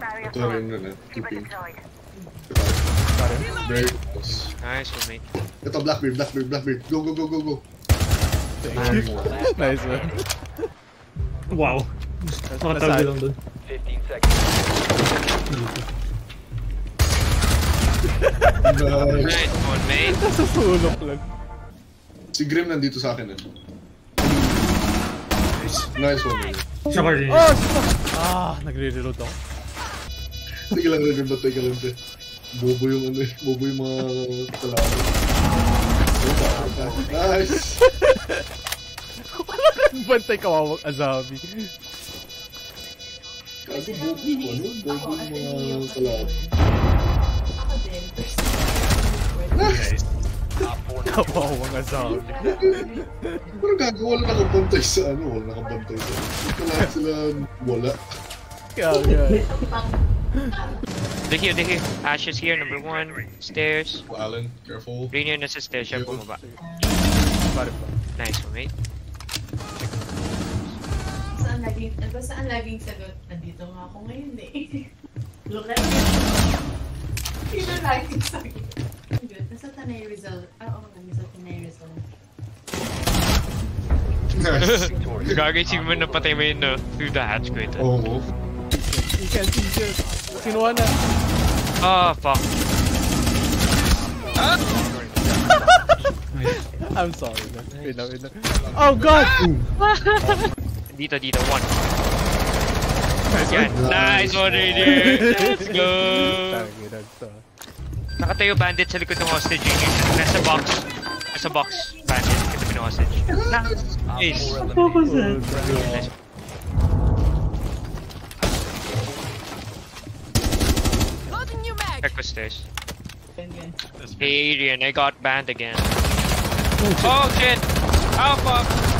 Barrier Ito rin formed. nun eh. Keep it. Very close. Nice roommate. Ito, Blackbeard, Blackbeard, Blackbeard. Go, go, go, go, go. Thank you. nice one. Wow. Nakatabi lang dun. 15 seconds. Nice. Nice one, mate. Nasa sulok lang. Si Grim nandito sa akin eh. Nice, nice one. man. Siya ka rin. Oh! Ah, nagre-reload ako. Teka lang, Grim, ba't teka lang. te. Bobo yung ano eh. Bobo yung mga kalaban. Nice! Bantay kawawang azabi. Kaso bobo yung ano? Bobo yung mga kalaban. Ako din. Nice. Op 4 Kawawang azabi. Pero gago, wala nakabantay sa ano. Wala nakabantay sa Wala sila wala. Kaya nga. They're here, they're here. Ash is here, number one. Stairs. Alan, careful. Rainier nasa stairs siya bumaba. Nice one, mate. Saan laging, ba saan laging sagot? Nandito nga ako ngayon eh. Look at Yun ang laging sagot. Good. Nasa Tanay Rizal. Ah, oo, nasa Tanay Rizal. Nice. victorious. Gagising mo na patay mo yun, no? Through the hatch ko ito. Oo. You can see. Kinuha na. Oh, fuck. I'm sorry. man. Wait lang, wait lang. Oh god! Dito, dito, one. Yan. Nice one, Rainier. Let's go. Na. Nakatayo bandit sa likod ng hostage. Nasa box. Nasa box. Bandit. Katabi ng hostage. 4 Focus eliminated. na. Nice. Check the stairs. Ganyan. Hey, Adrian, I got banned again. Oh, shit! Oh, fuck!